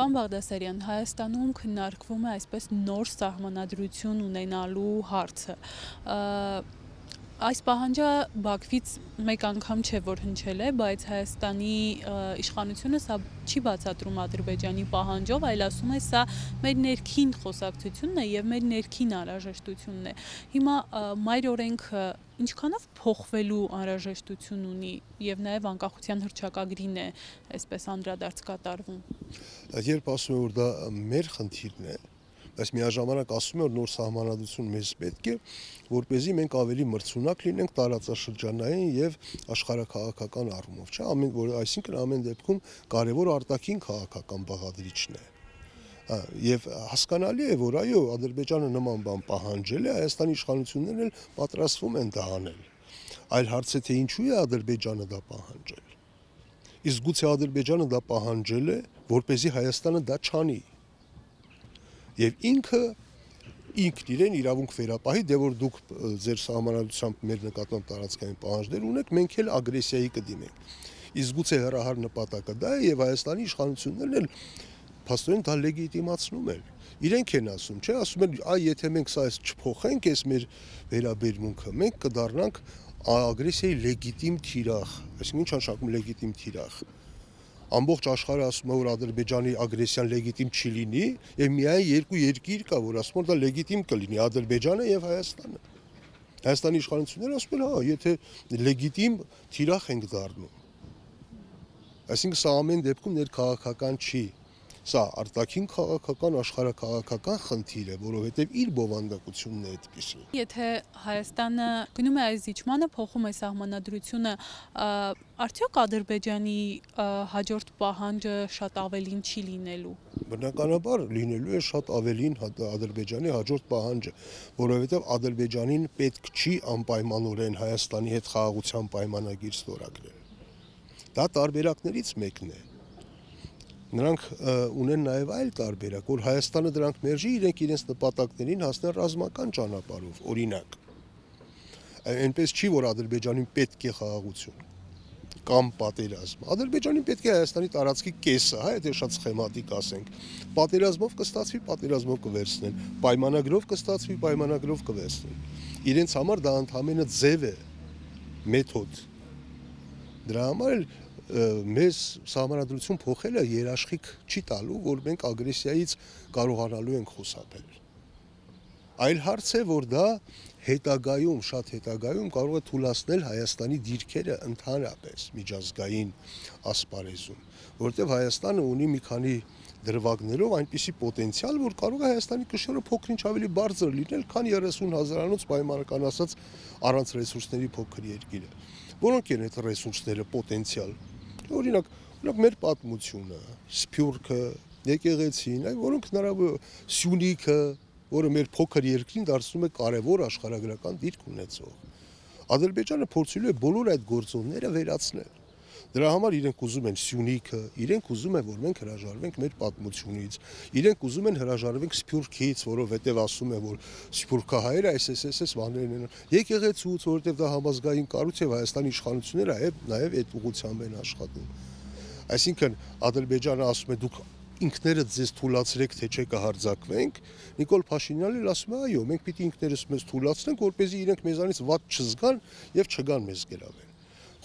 Պան Բաղդասարյան, Հայաստանում քննարկվում է այսպես նոր սահմանադրություն ունենալու հարցը։ Այս պահանջը Բաքվից մեկ անգամ չէ որ հնչել է, բայց Հայաստանի իշխանությունը սա չի բացատրում Ադրբեջանի պահանջով, այլ ասում է սա մեր ներքին խոսակցությունն է եւ մեր ներքին անհրաժեշտությունն է։ Հիմա մայր օրենքը ինչքանով փոխվելու անհրաժեշտություն ունի եւ նաեւ անկախության հռչակագրին է այսպես անդրադարձ կատարվում։ Երբ ասում եմ որ դա մեր խնդիրն է, բայց միաժամանակ ասում է որ նոր սահմանադրություն մեզ պետք է, որ เป զի մենք ավելի մրցունակ լինենք տարածաշրջանային եւ աշխարհակաղակական առումով, չէ՞, ամեն որ այսինքն ամեն դեպքում կարևոր արտաքին քաղաքական բաղադրիչն է եւ հասկանալի է որ այո ադրբեջանը նման բան պահանջել է հայաստանի իշխանություններն էլ պատրաստվում են դա անել այլ հարց է թե ինչու է ադրբեջանը դա պահանջել իսկ գուցե ադրբեջանը դա պահանջել է որ เป զի հայաստանը դա չանի եւ ինքը ինքն իրեն իրավունք վերապահի, դե որ դուք ձեր սահմանադրությամբ մեր նկատմամբ տարածքային պահանջներ ունեք, մենք էլ ագրեսիայի կդիմենք։ Իսկ գուցե հրահար նպատակը դա է եւ Հայաստանի իշխանություններն էլ փաստորեն դա լեգիտիմացնում են։ Իրենք են ասում, չէ, ասում են, այ եթե մենք սա այս չփոխենք, այս մեր վերաբերմունքը, մենք կդառնանք ագրեսիայի լեգիտիմ թիրախ։ Այսինքն ինչ նշանակում լեգիտիմ թիրախ ամբողջ աշխարհը ասում է որ Ադրբեջանի ագրեսիան լեգիտիմ չի լինի եւ միայն երկու երկիր կա որ ասում որ դա լեգիտիմ կլինի Ադրբեջանը եւ Հայաստանը Հայաստանի իշխանությունները ասում են հա եթե լեգիտիմ թիրախ ենք դառնում այսինքն սա ամեն դեպքում ներքաղաքական չի Սա արտաքին քաղաքական, աշխարհակաղակական խնդիր է, որովհետև իր բովանդակությունն է այդպեսի։ Եթե Հայաստանը գնում է այս զիջմանը, փոխում է սահմանադրությունը, արդյոք Ադրբեջանի հաջորդ պահանջը շատ ավելին չի լինելու։ Բնականաբար լինելու է շատ ավելին Ադրբեջանի հաջորդ պահանջը, որովհետև Ադրբեջանին պետք չի անպայմանորեն Հայաստանի հետ խաղաղության պայմանագիր ստորագրել։ Դա տարբերակներից մեկն է նրանք ունեն նաև այլ տարբերակ, որ Հայաստանը դրանք մերժի, իրենք իրենց նպատակներին հասնել ռազմական ճանապարհով, օրինակ։ Այնպես չի, որ Ադրբեջանին պետք է խաղաղություն կամ պատերազմ։ Ադրբեջանին պետք է Հայաստանի տարածքի կեսը, հա, եթե շատ սխեմատիկ ասենք։ Պատերազմով կստացվի, պատերազմով կվերցնեն, պայմանագրով կստացվի, պայմանագրով կվերցնեն։ Իրենց համար դա ընդհանրապես ձև է, մեթոդ։ Դրա համար էլ մեզ սահմանադրություն փոխելը երաշխիք չի տալու, որ մենք ագրեսիայից կարողանալու ենք խուսափել։ Այլ հարց է, որ դա հետագայում, շատ հետագայում կարող է թույլատրել Հայաստանի դիրքերը ընդհանրապես միջազգային ասպարեզում, որովհետև Հայաստանը ունի մի քանի դրվագներով այնպիսի պոտենցիալ, որ կարող է Հայաստանի կշռը փոքրինչ ավելի բարձր լինել, քան 30 հազարանոց պայմանական ասած առանց ռեսուրսների փոքր երկիրը։ Որոնք են այդ ռեսուրսները պոտենցիալ Օրինակ, օրինակ մեր պատմությունը, Սփյուռքը, եկեղեցին, այ որոնք հնարավոր Սյունիքը, որը մեր փոքր երկրին դարձնում է կարևոր աշխարհագրական դիրք ունեցող։ Ադրբեջանը փորձելու է բոլոր այդ գործոնները վերացնել։ Դրա համար իրենք ուզում են Սյունիքը, իրենք ուզում են, որ մենք հրաժարվենք մեր պատմությունից, իրենք ուզում են հրաժարվենք Սփյուռքից, որովհետև ասում են, որ Սփյուռքահայերը այսSSS բաներն են։ Եկեղեցուց, որովհետև դա համազգային կառույց է, Հայաստանի իշխանությունները նաև այդ ուղղությամբ են աշխատում։ Այսինքն Ադրբեջանը ասում է դուք ինքներդ ձեզ թույլատրեք թե չէ կհարձակվենք Նիկոլ Փաշինյանն էլ ասում է այո մենք պիտի ինքներս մեզ թույլատրենք որպեսզի իրենք մեզանից ված չզգան եւ չգան մեզ գրավեն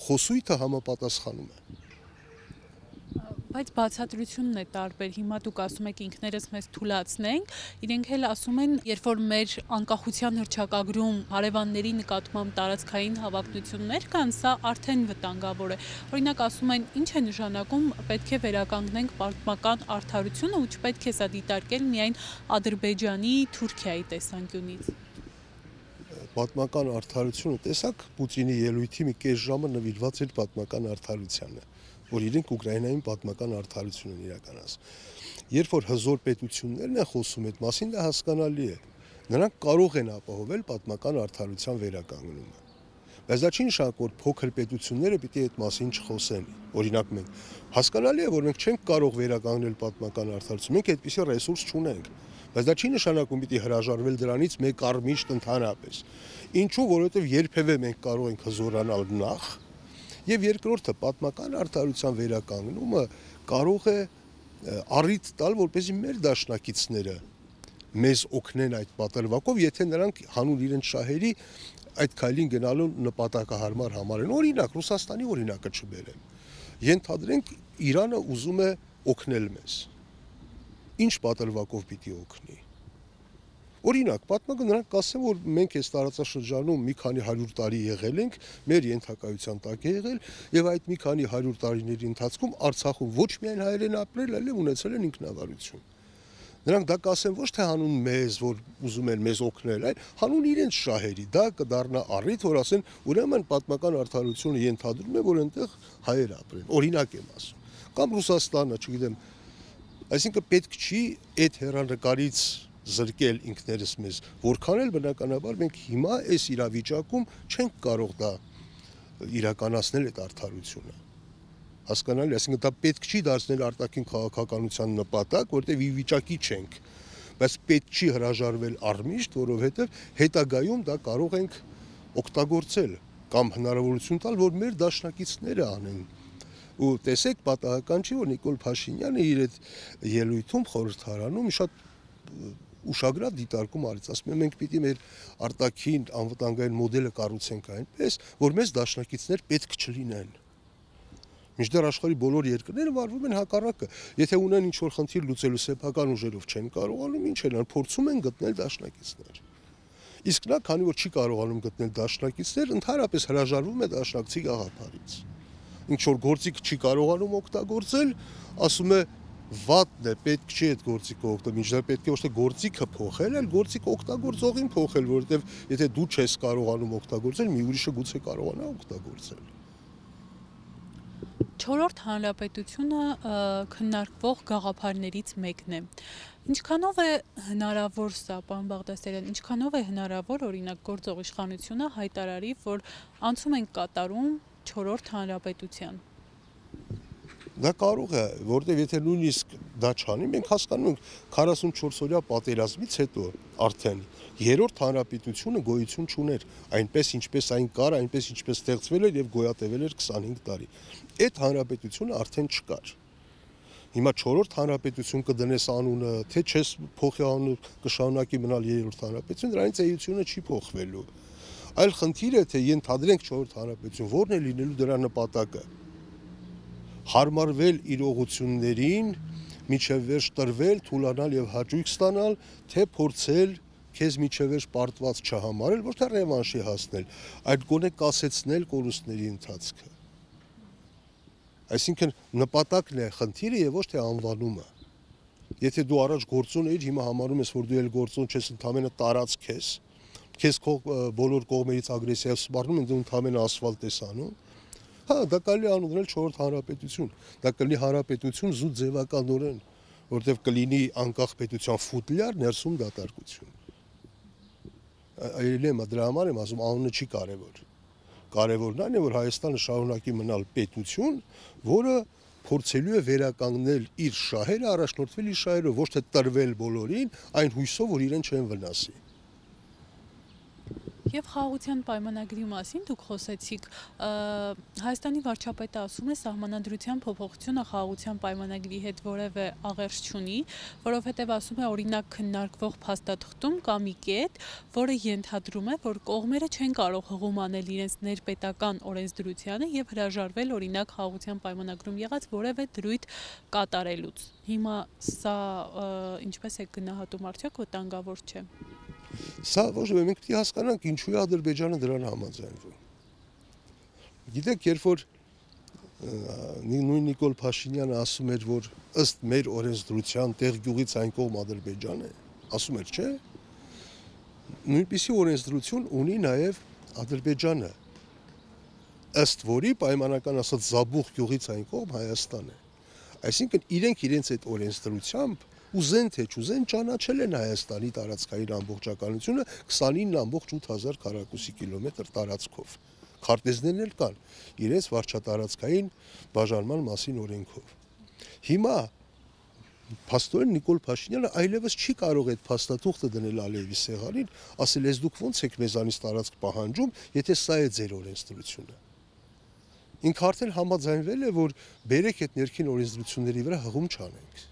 խոսույթը համապատասխանում է բայց բացատրությունն է տարբեր։ Հիմա դուք ասում եք ինքներս մեզ թույլատնենք, իրենք էլ ասում են, երբ որ մեր անկախության հռչակագրում հարևանների նկատմամբ տարածքային հավակնություններ կան, սա արդեն վտանգավոր է։ Օրինակ ասում են, ինչ է նշանակում պետք է վերականգնենք պատմական արդարությունը ու չպետք է սա դիտարկել միայն Ադրբեջանի, Թուրքիայի տեսանկյունից պատմական արդարությունը տեսակ Պուտինի ելույթի մի կես ժամը նվիրված էր պատմական արդարությանը, որ իրենք Ուկրաինային պատմական արդարություն են իրականացնում։ Երբ որ հզոր պետություններն են խոսում այդ մասին, դա հասկանալի է։ Նրանք կարող են ապահովել պատմական արդարության վերականգնումը։ Բայց դա չի նշանակում, որ փոքր պետությունները պիտի այդ մասին չխոսեն։ Օրինակ մենք հասկանալի է, որ մենք չենք կարող վերականգնել պատմական արդարություն։ Մենք այդպիսի ռեսուրս չունենք բայց դա չի նշանակում պիտի հրաժարվել դրանից մեկ առ միշտ ընդհանրապես։ Ինչու, որովհետև երբևէ մենք կարող ենք հզորանալ նախ, եւ երկրորդը պատմական արդարության վերականգնումը կարող է առիթ տալ, որպեսզի մեր դաշնակիցները մեզ օգնեն այդ պատրվակով, եթե նրանք հանուն իրենց շահերի այդ քայլին գնալու նպատակահարմար համարեն։ Օրինակ Ռուսաստանի օրինակը չբերեմ։ Ենթադրենք Իրանը ուզում է օգնել մեզ։ Ինչ պատրվակով պիտի օգնի։ Օրինակ, պատմական նրանք կասեն, որ մենք այս տարածաշրջանում մի քանի 100 տարի եղել ենք, մեր ենթակայության տակ է եղել, եւ այդ մի քանի 100 տարիների ընթացքում Արցախում ոչ միայն հայերեն ապրել, այլև ունեցել են ինքնավարություն։ Նրանք դա կասեն ոչ թե հանուն մեզ, որ ուզում են մեզ օգնել, այլ հանուն իրենց շահերի։ Դա կդառնա առիթ, որ ասեն, ուրեմն պատմական արդարությունը ենթադրում է, որ այնտեղ հայեր ապրեն։ Օրինակ եմ ասում։ Կամ Ռուսաստանը, չգիտեմ, այսինքն պետք չի այդ հերանեկարից զրկել ինքներս մեզ, որքան էլ բնականաբար մենք հիմա այս իրավիճակում չենք կարող դա իրականացնել այդ արդարությունը հասկանալի, այսինքն դա պետք չի դարձնել արտաքին քաղաքականության նպատակ, որտեղ ի վիճակի չենք, բայց պետք չի հրաժարվել առմիշտ, որովհետև հետագայում դա կարող ենք օգտագործել կամ հնարավորություն տալ, որ մեր դաշնակիցները անեն ու տեսեք պատահական չի որ Նիկոլ Փաշինյանը իր այդ ելույթում խորհրդարանում շատ ուշագրավ դիտարկում արեց, ասում եմ մենք պիտի մեր արտաքին անվտանգային մոդելը կառուցենք այնպես, որ մեզ դաշնակիցներ պետք չլինեն։ Մինչդեռ աշխարհի բոլոր երկրները վարվում են հակառակը։ Եթե ունեն ինչ-որ խնդիր լուծելու սեփական ուժերով չեն կարողանում, ինչ են անում, փորձում են գտնել դաշնակիցներ։ Իսկ նա, քանի որ չի կարողանում գտնել դաշնակիցներ, ընդհանրապես հրաժարվում է դաշնակցի գաղափարից։ Ինչ որ գործիք չի կարողանում օգտագործել, ասում է վատն է, պետք չի այդ գործիքը օգտագործել, միջդեռ պետք է ոչ թե գործիքը փոխել, այլ գործիքը օգտագործողին փոխել, որովհետև եթե դու չես կարողանում օգտագործել, մի ուրիշը գուցե կարողանա օգտագործել։ Չորրորդ հանրապետությունը քննարկվող գաղափարներից մեկն է։ Ինչքանով է հնարավոր սա, պարոն Բաղդասարյան, ինչքանով է հնարավոր օրինակ գործող իշխանությունը հայտարարի, որ անցում են կատարում չորրորդ հանրապետության Դա կարող է, որտեվ եթե նույնիսկ դա չանի, մենք հասկանում ենք 44 օրյա պատերազմից հետո արդեն երրորդ հանրապետությունը գոյություն չուներ, այնպես ինչպես այն կար, այնպես ինչպես ստեղծվել էր եւ գոյատևել էր 25 տարի։ Այդ հանրապետությունը արդեն չկար։ Հիմա 4-րդ հանրապետություն կդնես անունը, թե չես փոխի անունը, կշարունակի մնալ 3-րդ հանրապետություն, դրանից էությունը չի փոխվելու։ Այլ խնդիրը թե ենթադրենք 4-րդ հանրապետություն, ո՞րն է լինելու դրա նպատակը. Հարմարվել իրողություններին, միջև վերջ տրվել, թուլանալ եւ հաճույք ստանալ, թե փորձել քեզ միջև վերջ պարտված չհամարել, ոչ թե ռևանշի հասնել, այլ գոնե կասեցնել կորուստների ընթացքը։ Այսինքն նպատակն է խնդիրը եւ ոչ թե անվանումը։ Եթե դու առաջ գործուն էիր, հիմա համարում ես, որ դու էլ գործուն չես, ընդամենը տարածք ես, քեզ քո բոլոր կողմերից ագրեսիա սպառնում են, դու ընդամենը ասֆալտ ես անում, Հա, դա կարելի անուննել 4-րդ հանրապետություն։ Դա կլինի հանրապետություն զուտ ձևականորեն, որտեղ կլինի անկախ պետության ֆուտլյար ներսում դատարկություն։ Այլ եմ դրա համար եմ ասում անունը չի կարևոր։ Կարևորն այն է, որ Հայաստանը շարունակի մնալ պետություն, որը փորձելու է վերականգնել իր շահերը, առաջնորդվել իր շահերով, ոչ թե տրվել բոլորին, այն հույսով, որ իրեն չեն վնասի։ Եվ խաղաղության պայմանագրի մասին դուք խոսեցիք, Հայաստանի վարչապետը ասում է սահմանադրության փոփոխությունը խաղաղության պայմանագրի հետ որևէ աղերս չունի, որովհետև ասում է օրինակ քննարկվող փաստաթղթում կա մի կետ, որը ենթադրում է, որ կողմերը չեն կարող հղում անել իրենց ներպետական օրենսդրությանը եւ հրաժարվել օրինակ խաղաղության պայմանագրում եղած որևէ դրույթ կատարելուց։ Հիմա սա ինչպես է գնահատում արդյոք վտանգավոր չէ։ Սա ոչ թե մենք պետք է հասկանանք ինչու է Ադրբեջանը դրան համաձայնվում։ Գիտեք, երբ որ նույն Նիկոլ Փաշինյանը ասում էր, որ ըստ մեր օրենսդրության տեղ գյուղից այն կողմ Ադրբեջան է, ասում էր, չէ՞։ Նույնպիսի օրենսդրություն ունի նաև Ադրբեջանը, ըստ որի պայմանական ասած Զաբուխ գյուղից այն կողմ Հայաստան է։ Այսինքն իրենք իրենց այդ օրենսդրությամբ ուզեն թե չուզեն ճանաչել են Հայաստանի տարածքային ամբողջականությունը 29.8000 քառակուսի կիլոմետր տարածքով։ Քարտեզներն էլ կան իրենց վարչատարածքային բաժանման մասին օրենքով։ Հիմա Փաստորեն Նիկոլ Փաշինյանը այլևս չի կարող այդ փաստաթուղթը դնել Ալիևի սեղանին, ասել ես դուք ո՞նց եք մեզանից տարածք պահանջում, եթե սա է ձեր օրենսդրությունը։ ինքը արդեն համաձայնվել է, որ բերեք այդ ներքին օրենսդրությունների վրա հղում չանենք։